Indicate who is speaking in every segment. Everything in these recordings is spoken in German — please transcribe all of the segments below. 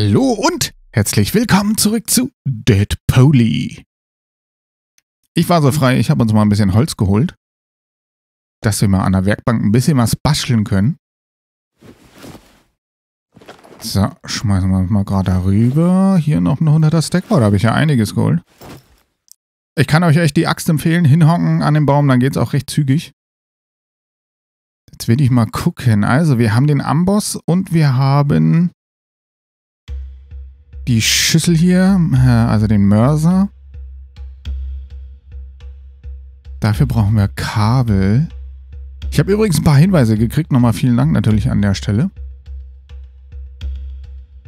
Speaker 1: Hallo und herzlich willkommen zurück zu Dead Poly. Ich war so frei, ich habe uns mal ein bisschen Holz geholt, dass wir mal an der Werkbank ein bisschen was basteln können. So, schmeißen wir mal gerade darüber. Hier noch ein 100er Stack. Oh, da habe ich ja einiges geholt. Ich kann euch echt die Axt empfehlen. Hinhocken an dem Baum, dann geht es auch recht zügig. Jetzt will ich mal gucken. Also, wir haben den Amboss und wir haben die Schüssel hier, äh, also den Mörser. Dafür brauchen wir Kabel. Ich habe übrigens ein paar Hinweise gekriegt. Nochmal vielen Dank natürlich an der Stelle.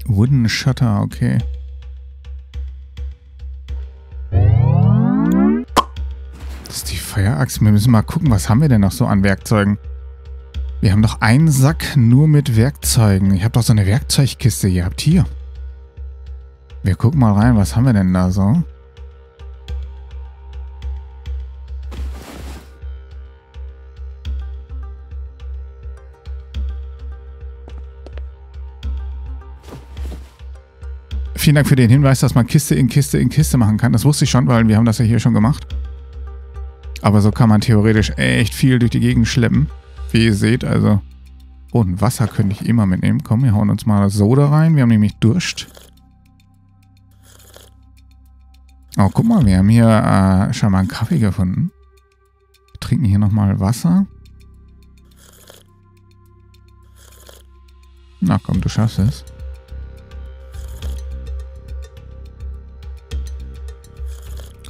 Speaker 1: Wooden Shutter, okay. Das ist die Feuerachse. Wir müssen mal gucken, was haben wir denn noch so an Werkzeugen? Wir haben doch einen Sack nur mit Werkzeugen. Ich habe doch so eine Werkzeugkiste. Ihr habt hier. Wir gucken mal rein, was haben wir denn da so? Vielen Dank für den Hinweis, dass man Kiste in Kiste in Kiste machen kann. Das wusste ich schon, weil wir haben das ja hier schon gemacht. Aber so kann man theoretisch echt viel durch die Gegend schleppen. Wie ihr seht, also... Oh, und Wasser könnte ich immer mitnehmen. Komm, wir hauen uns mal Soda rein. Wir haben nämlich Durst. Oh, guck mal, wir haben hier äh, schon mal einen Kaffee gefunden. Wir trinken hier nochmal Wasser. Na komm, du schaffst es.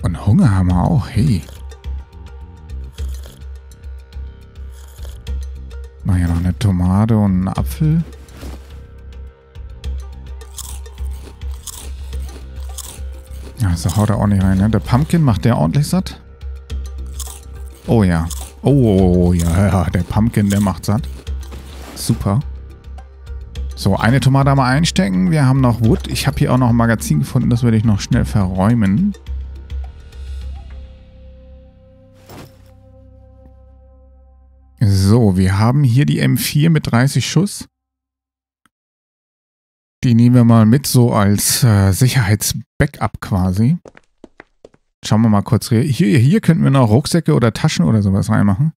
Speaker 1: Und Hunger haben wir auch, hey. Mach hier noch eine Tomate und einen Apfel. Ja, so haut er auch nicht rein, ne? Der Pumpkin macht der ordentlich satt. Oh ja. Oh, ja, ja, der Pumpkin, der macht satt. Super. So, eine Tomate mal einstecken. Wir haben noch Wood. Ich habe hier auch noch ein Magazin gefunden. Das würde ich noch schnell verräumen. So, wir haben hier die M4 mit 30 Schuss. Die nehmen wir mal mit, so als äh, Sicherheitsbackup quasi. Schauen wir mal kurz. Hier, hier könnten wir noch Rucksäcke oder Taschen oder sowas reinmachen.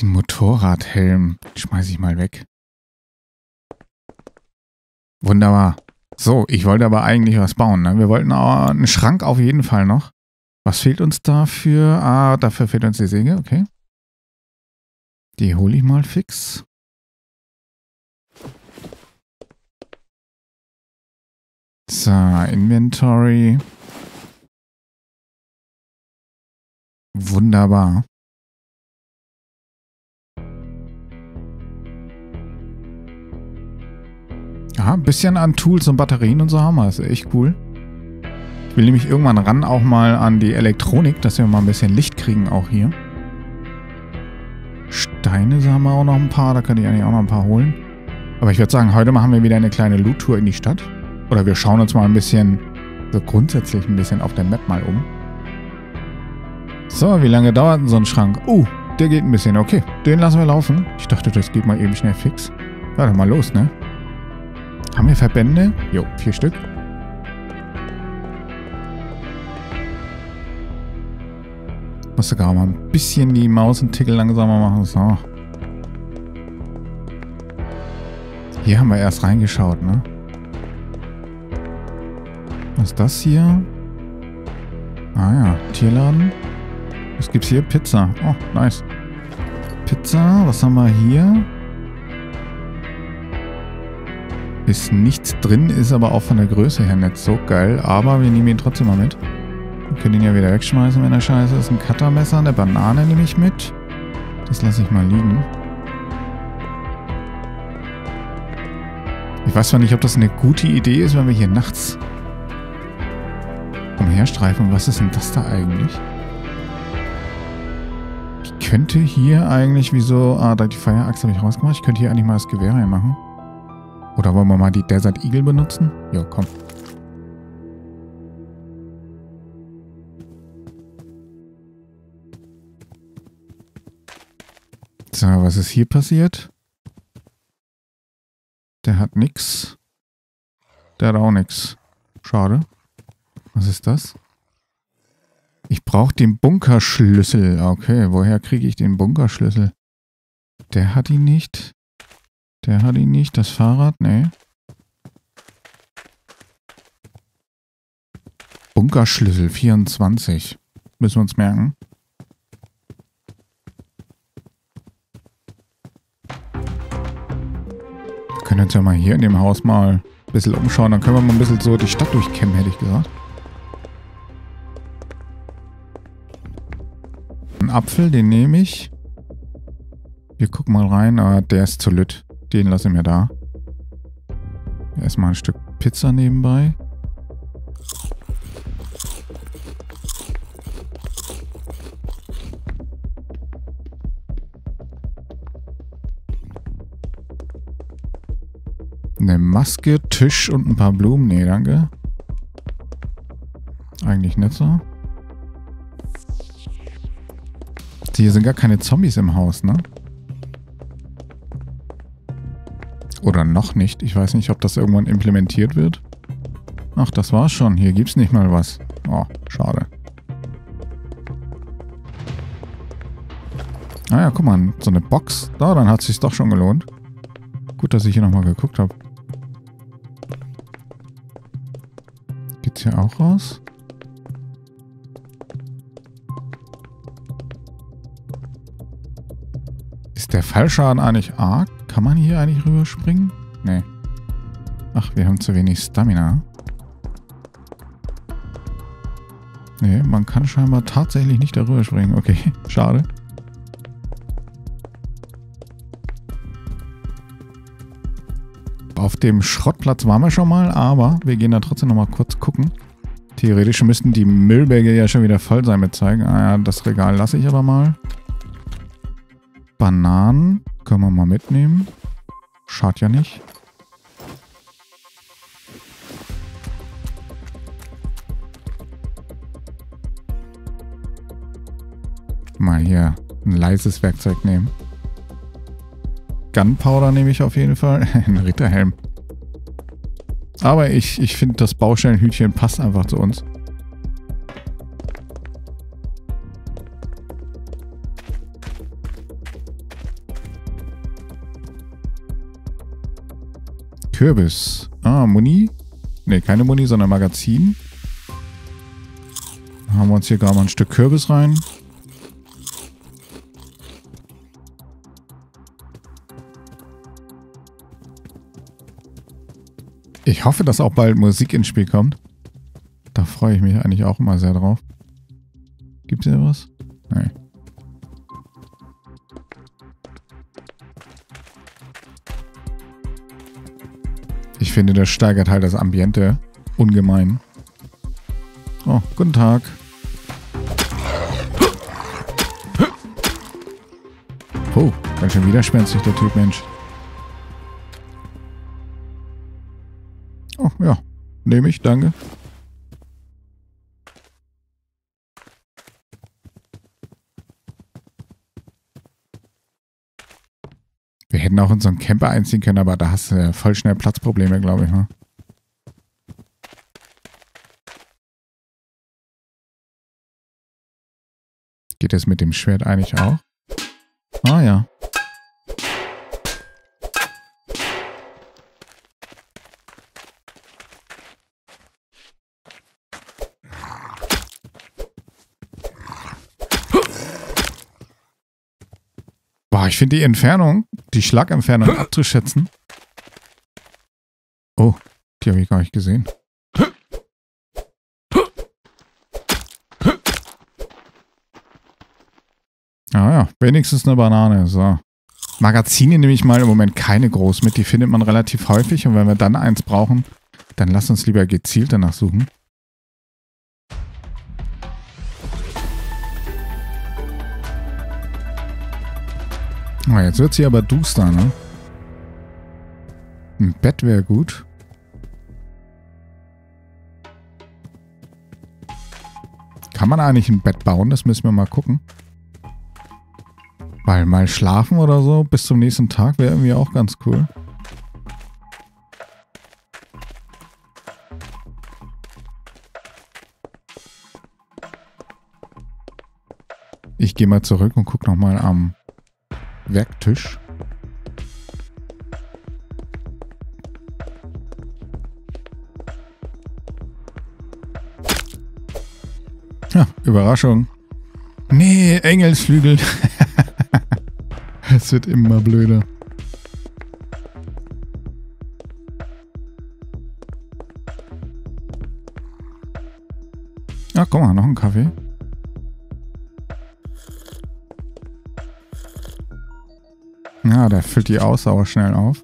Speaker 1: Den Motorradhelm schmeiße ich mal weg. Wunderbar. So, ich wollte aber eigentlich was bauen. Ne? Wir wollten auch einen Schrank auf jeden Fall noch. Was fehlt uns dafür? Ah, dafür fehlt uns die Säge, okay. Die hole ich mal fix. So, Inventory. Wunderbar. Ja, ein bisschen an Tools und Batterien und so haben wir. Das ist echt cool. Ich will nämlich irgendwann ran auch mal an die Elektronik, dass wir mal ein bisschen Licht kriegen auch hier. Steine haben wir auch noch ein paar. Da könnte ich eigentlich auch noch ein paar holen. Aber ich würde sagen, heute machen wir wieder eine kleine Loot-Tour in die Stadt. Oder wir schauen uns mal ein bisschen, so grundsätzlich ein bisschen auf der Map mal um. So, wie lange dauert denn so ein Schrank? Uh, der geht ein bisschen. Okay, den lassen wir laufen. Ich dachte, das geht mal eben schnell fix. Warte mal los, ne? Haben wir Verbände? Jo, vier Stück. Muss sogar mal ein bisschen die Maus einen Tickel langsamer machen. So. Hier haben wir erst reingeschaut, ne? Was ist das hier? Ah ja, Tierladen. Was gibt's hier? Pizza. Oh, nice. Pizza, was haben wir hier? Ist nichts drin, ist aber auch von der Größe her nicht so geil. Aber wir nehmen ihn trotzdem mal mit. Wir können ihn ja wieder wegschmeißen, wenn er scheiße ist. Ein Cuttermesser, eine Banane nehme ich mit. Das lasse ich mal liegen. Ich weiß zwar nicht, ob das eine gute Idee ist, wenn wir hier nachts umherstreifen. Was ist denn das da eigentlich? Ich könnte hier eigentlich, wieso... Ah, da die Feuerachse habe ich rausgemacht. Ich könnte hier eigentlich mal das Gewehr reinmachen. Oder wollen wir mal die Desert Eagle benutzen? Ja, komm. So, was ist hier passiert? Der hat nix. Der hat auch nichts. Schade. Was ist das? Ich brauche den Bunkerschlüssel. Okay, woher kriege ich den Bunkerschlüssel? Der hat ihn nicht. Der hat ihn nicht. Das Fahrrad? Nee. Bunkerschlüssel 24. Müssen wir uns merken. Wir können uns ja mal hier in dem Haus mal ein bisschen umschauen. Dann können wir mal ein bisschen so die Stadt durchkämmen, hätte ich gesagt. Apfel, den nehme ich. Wir gucken mal rein. Ah, der ist zu lütt. Den lasse ich mir da. Erstmal ein Stück Pizza nebenbei. Eine Maske, Tisch und ein paar Blumen. Nee, danke. Eigentlich nicht so. Hier sind gar keine Zombies im Haus, ne? Oder noch nicht. Ich weiß nicht, ob das irgendwann implementiert wird. Ach, das war's schon. Hier gibt's nicht mal was. Oh, schade. Ah ja, guck mal, so eine Box. Da, dann hat sich's doch schon gelohnt. Gut, dass ich hier nochmal geguckt habe. Geht's hier auch raus? Ist der Fallschaden eigentlich arg? Kann man hier eigentlich rüberspringen? Nee. Ach, wir haben zu wenig Stamina. Nee, man kann scheinbar tatsächlich nicht darüber springen. Okay, schade. Auf dem Schrottplatz waren wir schon mal, aber wir gehen da trotzdem nochmal kurz gucken. Theoretisch müssten die Müllberge ja schon wieder voll sein mit Zeigen. Ah ja, das Regal lasse ich aber mal. Bananen können wir mal mitnehmen. Schadet ja nicht. Mal hier ein leises Werkzeug nehmen. Gunpowder nehme ich auf jeden Fall. Ein Ritterhelm. Aber ich, ich finde, das Baustellenhütchen passt einfach zu uns. Kürbis. Ah, Muni. Ne, keine Muni, sondern Magazin. Dann haben wir uns hier gerade mal ein Stück Kürbis rein. Ich hoffe, dass auch bald Musik ins Spiel kommt. Da freue ich mich eigentlich auch immer sehr drauf. Gibt es hier was? Ich finde, das steigert halt das Ambiente ungemein. Oh, guten Tag. Oh, ganz schön widerspenstig, der Typ, Mensch. Oh, ja. Nehme ich, danke. Hätten auch in so einen Camper einziehen können, aber da hast du ja voll schnell Platzprobleme, glaube ich. Ne? Geht das mit dem Schwert eigentlich auch? Ah ja. Finde die Entfernung, die Schlagentfernung abzuschätzen. Oh, die habe ich gar nicht gesehen. Ah ja, wenigstens eine Banane. So. Magazine nehme ich mal im Moment keine groß mit. Die findet man relativ häufig. Und wenn wir dann eins brauchen, dann lass uns lieber gezielt danach suchen. Oh, jetzt wird sie aber duster, ne? Ein Bett wäre gut. Kann man eigentlich ein Bett bauen? Das müssen wir mal gucken. Weil mal schlafen oder so bis zum nächsten Tag wäre irgendwie auch ganz cool. Ich gehe mal zurück und gucke nochmal am Werktisch. Ja, Überraschung. Nee, Engelsflügel. es wird immer blöder. Ach, guck mal, noch ein Kaffee. Ja, der füllt die Ausdauer schnell auf.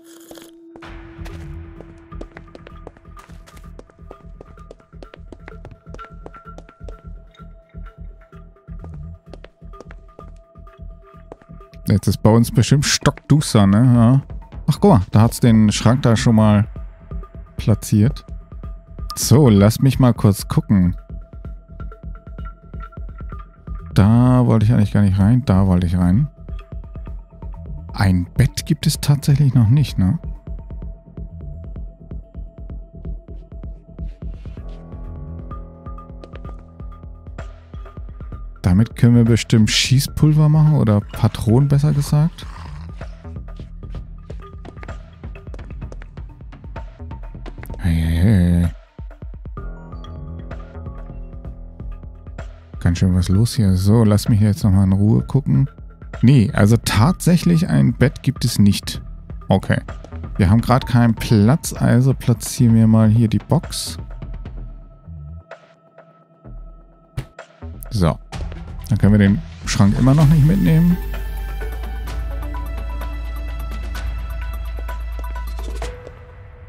Speaker 1: Jetzt ist bei uns bestimmt stockduster, ne? Ja. Ach, guck mal, da hat's den Schrank da schon mal platziert. So, lass mich mal kurz gucken. Da wollte ich eigentlich gar nicht rein. Da wollte ich rein. Ein Bett gibt es tatsächlich noch nicht, ne? Damit können wir bestimmt Schießpulver machen oder Patronen besser gesagt. Hey, hey, hey. Ganz schön was los hier. So, lass mich jetzt nochmal in Ruhe gucken. Nee, also tatsächlich ein Bett gibt es nicht. Okay. Wir haben gerade keinen Platz, also platzieren wir mal hier die Box. So. Dann können wir den Schrank immer noch nicht mitnehmen.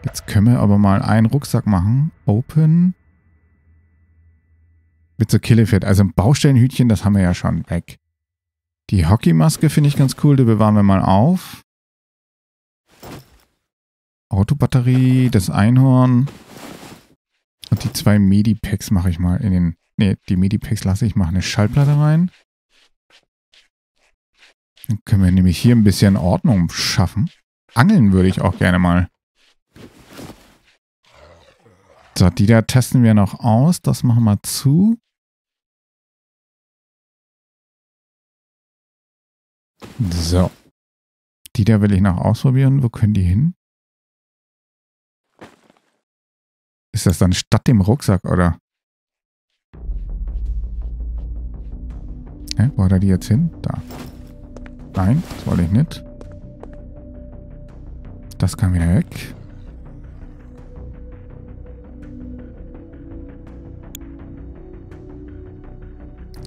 Speaker 1: Jetzt können wir aber mal einen Rucksack machen. Open. Mit so Killefit. Also ein Baustellenhütchen, das haben wir ja schon weg. Die Hockeymaske finde ich ganz cool, die bewahren wir mal auf. Autobatterie, das Einhorn. Und die zwei Medipacks mache ich mal in den... Ne, die Medipacks lasse ich, mache eine Schallplatte rein. Dann können wir nämlich hier ein bisschen Ordnung schaffen. Angeln würde ich auch gerne mal. So, die da testen wir noch aus. Das machen wir zu. So. Die da will ich noch ausprobieren. Wo können die hin? Ist das dann statt dem Rucksack, oder? Hä? Wo hat er die jetzt hin? Da. Nein, das wollte ich nicht. Das kann wieder weg.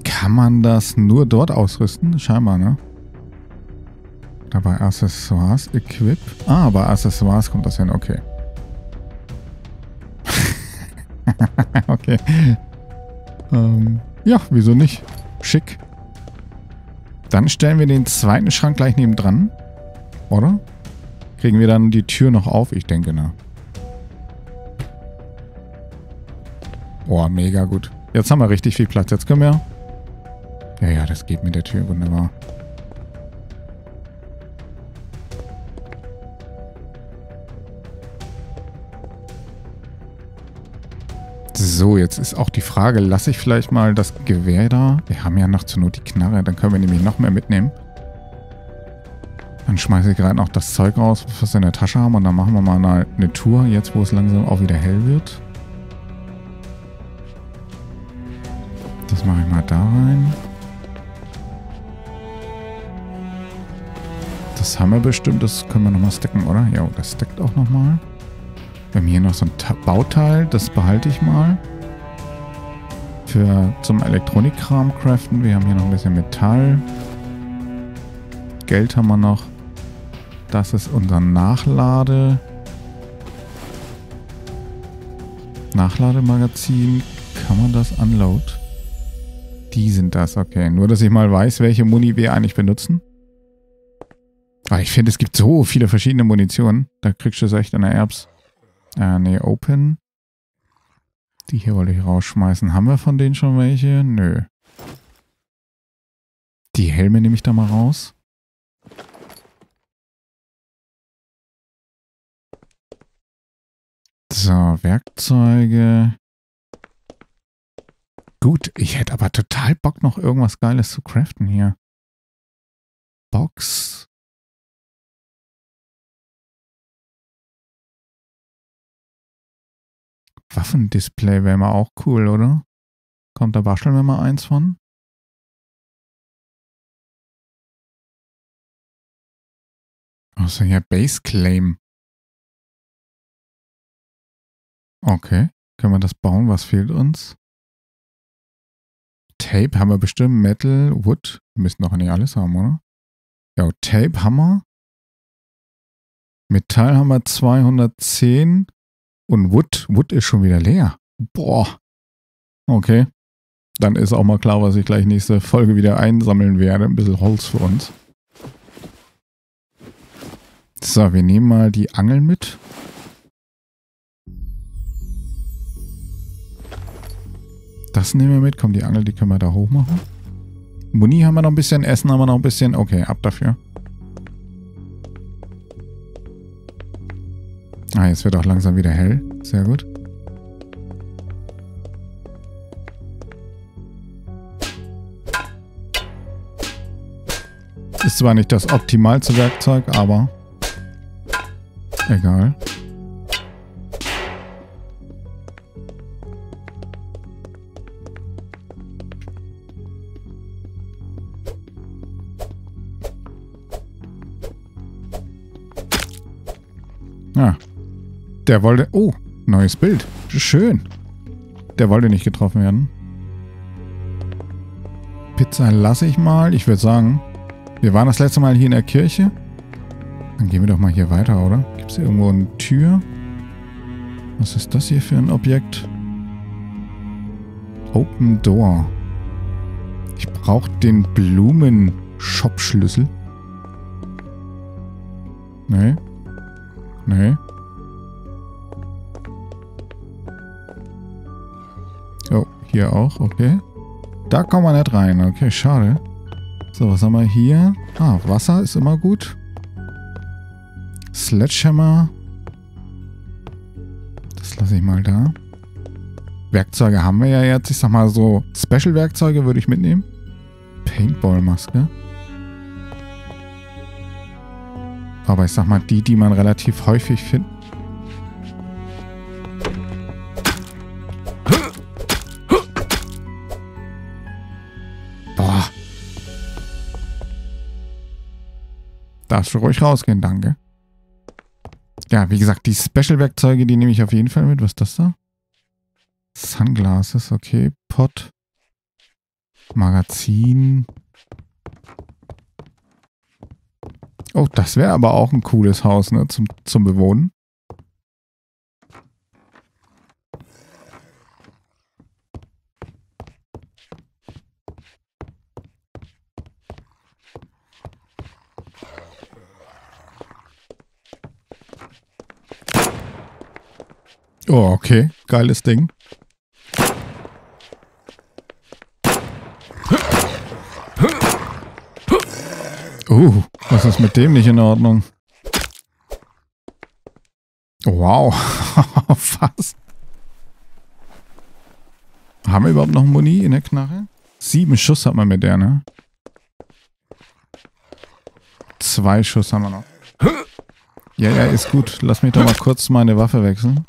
Speaker 1: Kann man das nur dort ausrüsten? Scheinbar, ne? Da bei Accessoires, Equip. Ah, bei Accessoires kommt das hin, okay. okay. Ähm, ja, wieso nicht? Schick. Dann stellen wir den zweiten Schrank gleich neben dran. Oder? Kriegen wir dann die Tür noch auf? Ich denke, ne? Oh, mega gut. Jetzt haben wir richtig viel Platz. Jetzt können wir... Ja, ja, das geht mit der Tür. Wunderbar. So, jetzt ist auch die Frage, lasse ich vielleicht mal das Gewehr da? Wir haben ja noch zur Not die Knarre, dann können wir nämlich noch mehr mitnehmen. Dann schmeiße ich gerade noch das Zeug raus, was wir in der Tasche haben und dann machen wir mal eine Tour, jetzt wo es langsam auch wieder hell wird. Das mache ich mal da rein. Das haben wir bestimmt, das können wir nochmal stacken, oder? Ja, das stackt auch nochmal. Wir haben hier noch so ein Bauteil, das behalte ich mal. Für zum Elektronikkram craften. Wir haben hier noch ein bisschen Metall. Geld haben wir noch. Das ist unser Nachlade. Nachlademagazin. Kann man das unload? Die sind das, okay. Nur, dass ich mal weiß, welche Muni wir eigentlich benutzen. Aber ich finde, es gibt so viele verschiedene Munitionen. Da kriegst du es echt an der Erbs. Äh, nee, Open. Die hier wollte ich rausschmeißen. Haben wir von denen schon welche? Nö. Die Helme nehme ich da mal raus. So, Werkzeuge. Gut, ich hätte aber total Bock, noch irgendwas Geiles zu craften hier. Box. Waffendisplay wäre mal auch cool, oder? Kommt da wascheln wir mal eins von? Also ja, Base Claim. Okay. Können wir das bauen? Was fehlt uns? Tape haben wir bestimmt. Metal, Wood. Müssen doch nicht alles haben, oder? Ja, Tape haben wir. Metall haben wir 210. Und Wood, Wood ist schon wieder leer. Boah. Okay. Dann ist auch mal klar, was ich gleich nächste Folge wieder einsammeln werde. Ein bisschen Holz für uns. So, wir nehmen mal die Angel mit. Das nehmen wir mit. Komm, die Angel, die können wir da hoch machen. Muni haben wir noch ein bisschen, Essen haben wir noch ein bisschen. Okay, ab dafür. Ah, jetzt wird auch langsam wieder hell. Sehr gut. Ist zwar nicht das optimalste Werkzeug, aber egal. Der wollte... Oh, neues Bild. Schön. Der wollte nicht getroffen werden. Pizza lasse ich mal. Ich würde sagen, wir waren das letzte Mal hier in der Kirche. Dann gehen wir doch mal hier weiter, oder? Gibt es hier irgendwo eine Tür? Was ist das hier für ein Objekt? Open Door. Ich brauche den Blumen-Shop-Schlüssel. Nee. Nee. Hier auch, okay. Da kommen wir nicht rein. Okay, schade. So, was haben wir hier? Ah, Wasser ist immer gut. Sledgehammer. Das lasse ich mal da. Werkzeuge haben wir ja jetzt. Ich sag mal so, Special-Werkzeuge würde ich mitnehmen. Paintball-Maske. Aber ich sag mal, die, die man relativ häufig findet. Darfst du ruhig rausgehen, danke. Ja, wie gesagt, die Special-Werkzeuge, die nehme ich auf jeden Fall mit. Was ist das da? Sunglasses, okay. Pot. Magazin. Oh, das wäre aber auch ein cooles Haus, ne, zum, zum Bewohnen. Oh, okay. Geiles Ding. Uh, was ist mit dem nicht in Ordnung? Wow. was? Haben wir überhaupt noch Muni in der Knarre? Sieben Schuss hat man mit der, ne? Zwei Schuss haben wir noch. Ja, ja, ist gut. Lass mich doch mal kurz meine Waffe wechseln.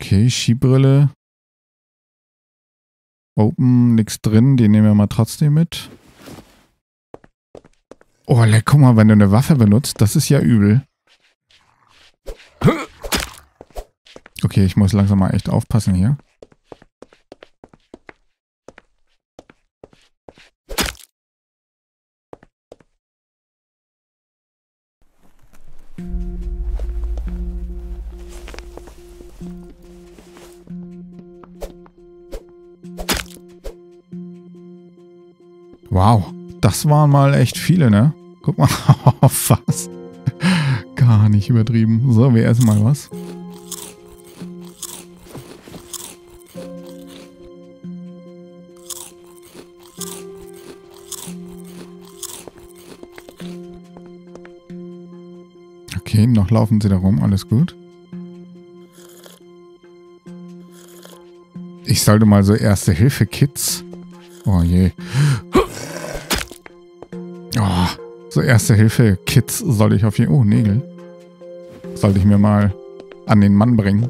Speaker 1: Okay, Skibrille. Open, nichts drin, die nehmen wir mal trotzdem mit. Oh, leck, guck mal, wenn du eine Waffe benutzt, das ist ja übel. Okay, ich muss langsam mal echt aufpassen hier. Wow, das waren mal echt viele, ne? Guck mal, was? Gar nicht übertrieben. So, wir essen mal was. Okay, noch laufen sie da rum, alles gut. Ich sollte mal so Erste-Hilfe-Kits. Oh je. Oh, so Erste-Hilfe-Kits sollte ich auf jeden Fall. Oh, Nägel. Sollte ich mir mal an den Mann bringen.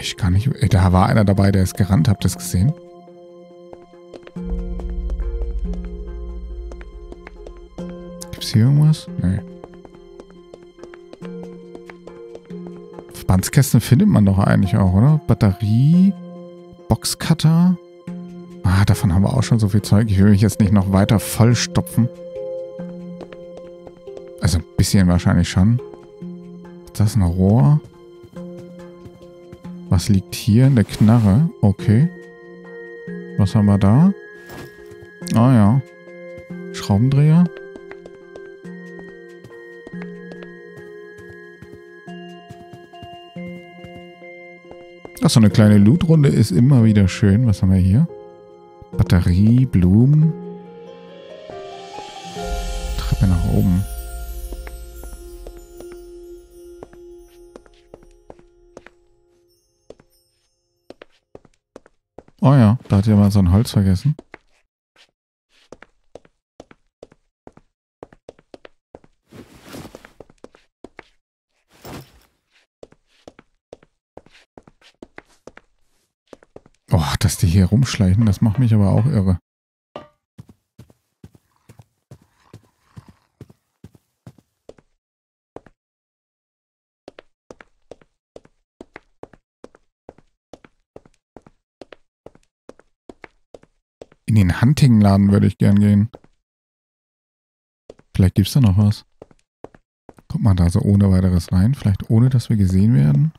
Speaker 1: Ich kann nicht. Da war einer dabei, der ist gerannt. Habt ihr das gesehen? Gibt's hier irgendwas? Nee. Verbandskästen findet man doch eigentlich auch, oder? Batterie, Boxcutter. Ah, davon haben wir auch schon so viel Zeug. Ich will mich jetzt nicht noch weiter vollstopfen. Also ein bisschen wahrscheinlich schon. Ist das ein Rohr? Was liegt hier in der Knarre? Okay. Was haben wir da? Ah ja. Schraubendreher. Ach, so eine kleine Lootrunde ist immer wieder schön. Was haben wir hier? Batterie, Blumen. Treppe nach oben. Oh ja, da hat jemand so ein Holz vergessen. Oh, dass die hier rumschleichen, das macht mich aber auch irre. In den Hunting-Laden würde ich gern gehen. Vielleicht gibt es da noch was. Kommt man da so ohne weiteres rein? Vielleicht ohne, dass wir gesehen werden?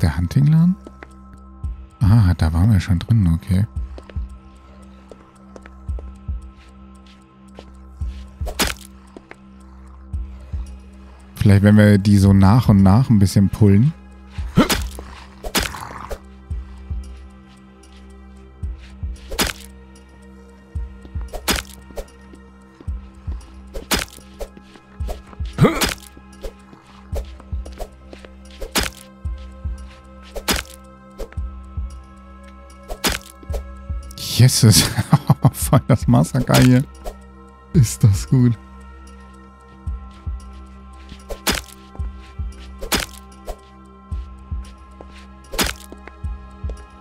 Speaker 1: Der Huntingladen? Ah, da waren wir schon drin, okay. Vielleicht, wenn wir die so nach und nach ein bisschen pullen. Jesus. Voll das Massaker hier. Ist das gut.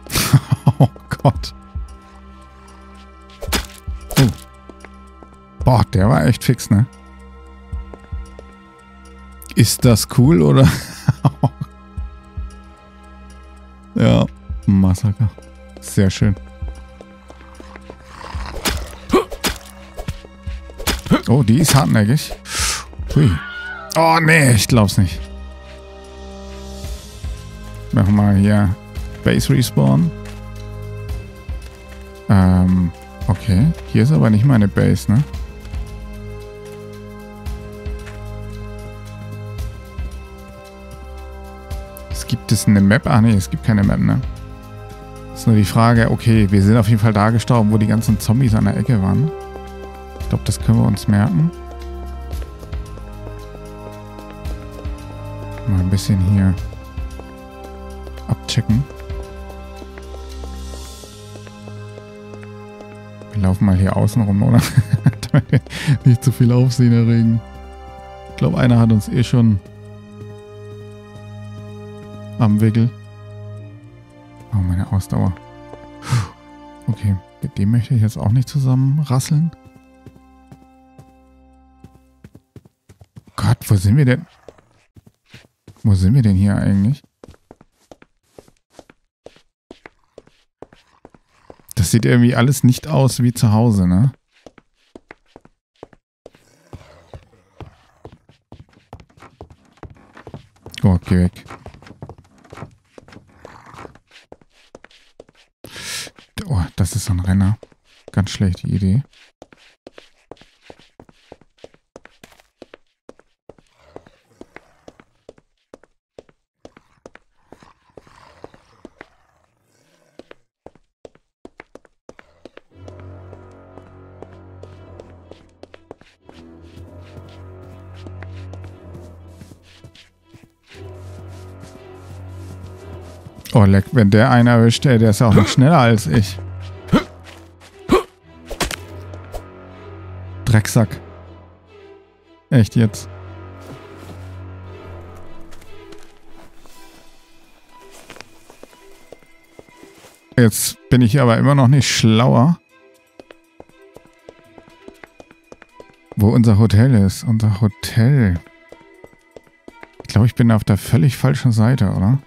Speaker 1: oh Gott. Oh. Boah, der war echt fix, ne? Ist das cool oder? ja, Massaker. Sehr schön. Oh, die ist hartnäckig. Hui. Oh, nee, ich glaub's nicht. Machen wir mal hier Base Respawn. Ähm, okay. Hier ist aber nicht meine Base, ne? Es gibt es eine Map? Ah, nee, es gibt keine Map, ne? Ist nur die Frage, okay, wir sind auf jeden Fall da gestorben, wo die ganzen Zombies an der Ecke waren. Können wir uns merken. Mal ein bisschen hier abchecken. Wir laufen mal hier außen rum, oder? Nicht zu viel Aufsehen erregen. Ich glaube, einer hat uns eh schon am Wickel. Oh, meine Ausdauer. Okay, mit dem möchte ich jetzt auch nicht zusammenrasseln. Gott, wo sind wir denn? Wo sind wir denn hier eigentlich? Das sieht irgendwie alles nicht aus wie zu Hause, ne? Oh, geh weg. Oh, das ist so ein Renner. Ganz schlechte Idee. Oh, leck, wenn der einen erwischt, ey, der ist auch noch schneller als ich. Drecksack. Echt jetzt. Jetzt bin ich aber immer noch nicht schlauer. Wo unser Hotel ist. Unser Hotel. Ich glaube, ich bin auf der völlig falschen Seite, oder?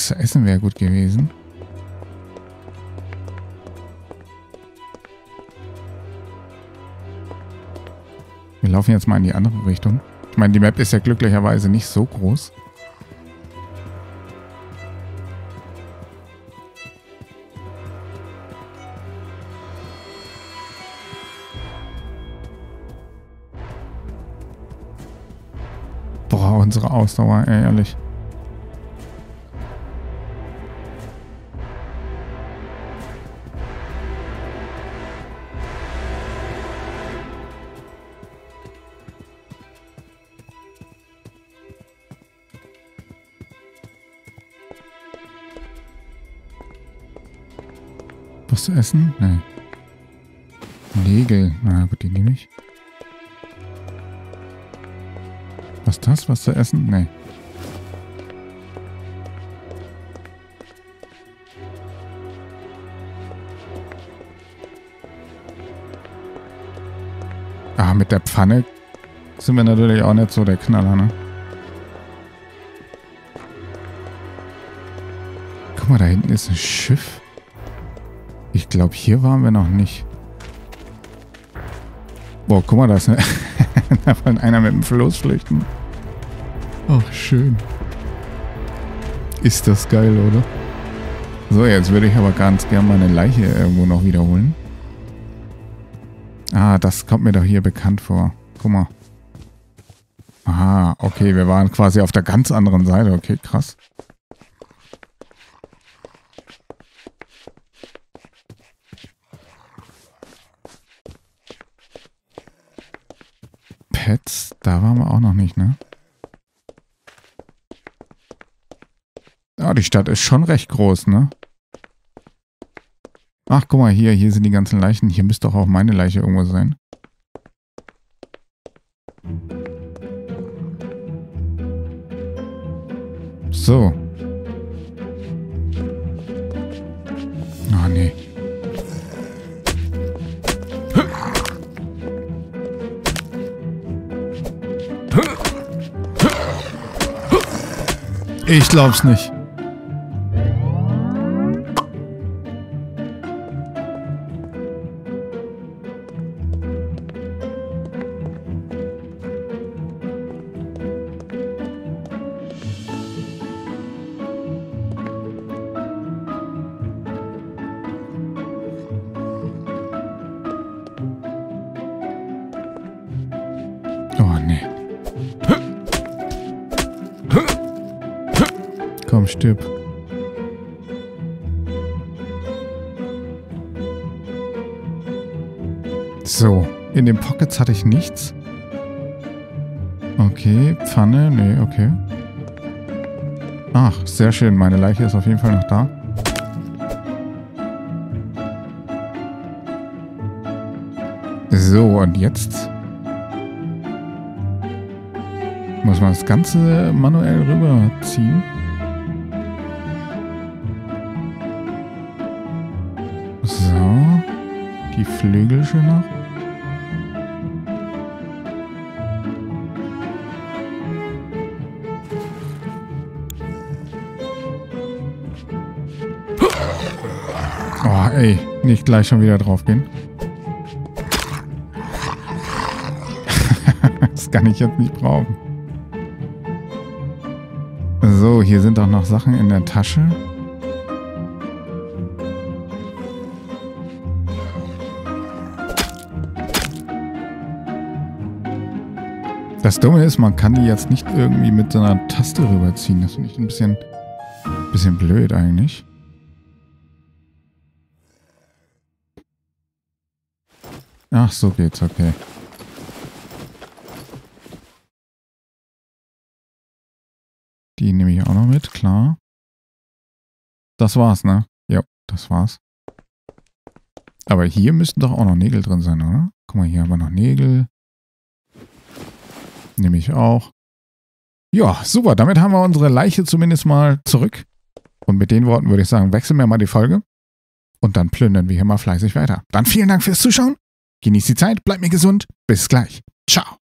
Speaker 1: Was zu essen wäre gut gewesen. Wir laufen jetzt mal in die andere Richtung. Ich meine, die Map ist ja glücklicherweise nicht so groß. Boah, unsere Ausdauer, ehrlich. Zu essen? Nein. Nägel. Na gut, die nehme ich. Was das? Was zu essen? Nee. Ah, mit der Pfanne sind wir natürlich auch nicht so der Knaller, ne? Guck mal, da hinten ist ein Schiff. Ich glaube, hier waren wir noch nicht. Boah, guck mal, da ist eine da wollen einer mit dem Floß flüchten. Ach, schön. Ist das geil, oder? So, jetzt würde ich aber ganz gern meine Leiche irgendwo noch wiederholen. Ah, das kommt mir doch hier bekannt vor. Guck mal. Aha, okay, wir waren quasi auf der ganz anderen Seite. Okay, krass. Pets, da waren wir auch noch nicht, ne? Ah, die Stadt ist schon recht groß, ne? Ach, guck mal hier, hier sind die ganzen Leichen. Hier müsste doch auch meine Leiche irgendwo sein. So. Ah, oh, nee. Ich glaub's nicht. So, in den Pockets hatte ich nichts. Okay, Pfanne, nee, okay. Ach, sehr schön, meine Leiche ist auf jeden Fall noch da. So, und jetzt muss man das Ganze manuell rüberziehen. So, die Flügel schön noch. Nicht gleich schon wieder draufgehen. das kann ich jetzt nicht brauchen. So, hier sind auch noch Sachen in der Tasche. Das Dumme ist, man kann die jetzt nicht irgendwie mit so einer Taste rüberziehen. Das finde ich ein bisschen, bisschen blöd eigentlich. Ach, so geht's, okay. Die nehme ich auch noch mit, klar. Das war's, ne? Ja, das war's. Aber hier müssten doch auch noch Nägel drin sein, oder? Guck mal, hier haben wir noch Nägel. Nehme ich auch. Ja, super. Damit haben wir unsere Leiche zumindest mal zurück. Und mit den Worten würde ich sagen, wechseln wir mal die Folge. Und dann plündern wir hier mal fleißig weiter. Dann vielen Dank fürs Zuschauen. Genießt die Zeit, bleibt mir gesund. Bis gleich. Ciao.